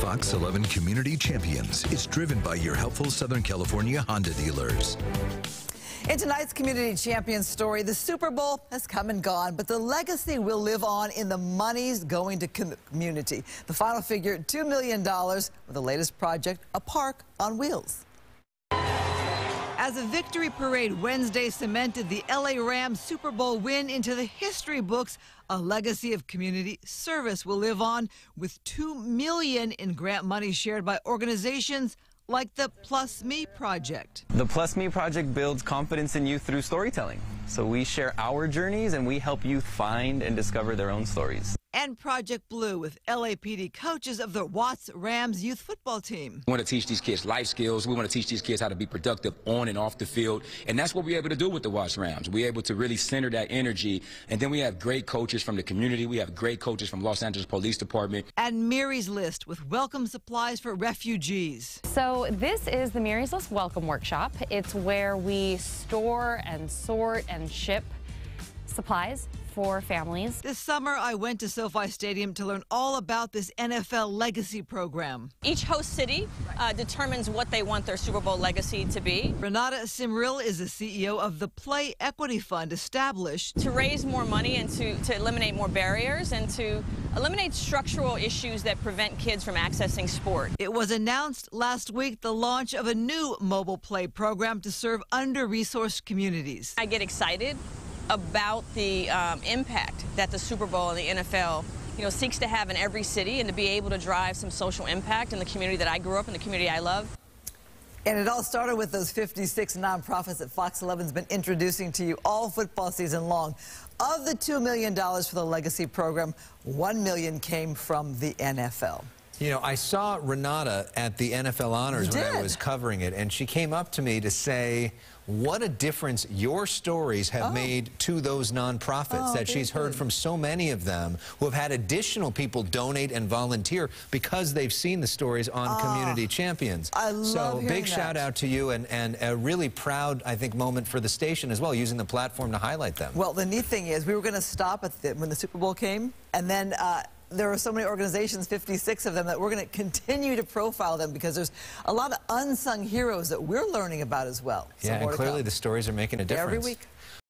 Fox 11 Community Champions is driven by your helpful Southern California Honda dealers. In tonight's Community Champions story, the Super Bowl has come and gone, but the legacy will live on in the monies going to community. The final figure, $2 million, with the latest project, a park on wheels. As a victory parade Wednesday cemented the LA Rams Super Bowl win into the history books, a legacy of community service will live on with 2 million in grant money shared by organizations like the Plus Me Project. The Plus Me Project builds confidence in youth through storytelling. So we share our journeys and we help youth find and discover their own stories and Project Blue with LAPD coaches of the Watts Rams youth football team. We want to teach these kids life skills. We want to teach these kids how to be productive on and off the field. And that's what we're able to do with the Watts Rams. We're able to really center that energy. And then we have great coaches from the community. We have great coaches from Los Angeles Police Department. And Mary's List with welcome supplies for refugees. So this is the Mary's List Welcome Workshop. It's where we store and sort and ship supplies for families. This summer, I went to SoFi Stadium to learn all about this NFL legacy program. Each host city uh, determines what they want their Super Bowl legacy to be. Renata Simril is the CEO of the Play Equity Fund, established to raise more money and to, to eliminate more barriers and to eliminate structural issues that prevent kids from accessing sport. It was announced last week the launch of a new mobile play program to serve under-resourced communities. I get excited about the um, impact that the Super Bowl and the NFL you know, seeks to have in every city and to be able to drive some social impact in the community that I grew up in, the community I love. And it all started with those 56 nonprofits that Fox 11's been introducing to you all football season long. Of the $2 million for the Legacy program, 1 million came from the NFL. You know, I saw Renata at the NFL Honors when I was covering it, and she came up to me to say what a difference your stories have oh. made to those nonprofits oh, that she's heard from so many of them who have had additional people donate and volunteer because they've seen the stories on oh, Community Champions. I love So big that. shout out to you and, and a really proud, I think, moment for the station as well, using the platform to highlight them. Well, the neat thing is we were going to stop at the, when the Super Bowl came, and then uh, there are so many organizations, 56 of them, that we're going to continue to profile them because there's a lot of unsung heroes that we're learning about as well. Yeah, so and clearly the stories are making a difference. Every week.